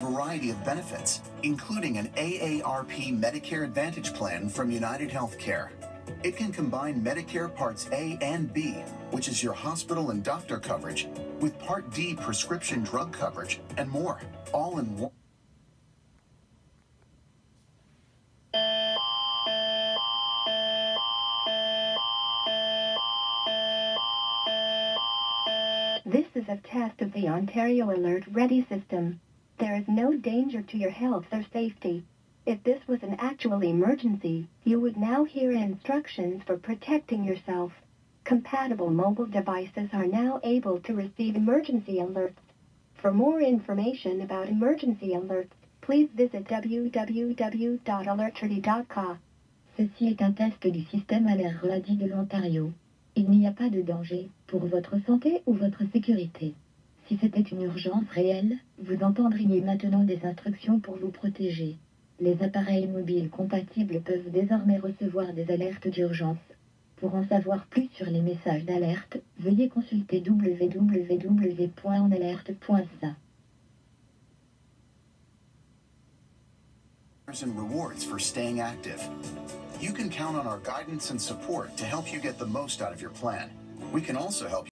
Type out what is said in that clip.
variety of benefits, including an AARP Medicare Advantage plan from United Healthcare. It can combine Medicare Parts A and B, which is your hospital and doctor coverage, with Part D prescription drug coverage, and more, all in one. This is a test of the Ontario Alert Ready system. There is no danger to your health or safety. If this was an actual emergency, you would now hear instructions for protecting yourself. Compatible mobile devices are now able to receive emergency alerts. For more information about emergency alerts, please visit www.alertready.ca. Ceci est un test du système Alert Ready de l'Ontario. Il n'y a pas de danger pour votre santé ou votre sécurité. Si c'était une urgence réelle, vous entendriez maintenant des instructions pour vous protéger. Les appareils mobiles compatibles peuvent désormais recevoir des alertes d'urgence. Pour en savoir plus sur les messages d'alerte, veuillez consulter active. You can count on our guidance and support to help you get the most out of your plan.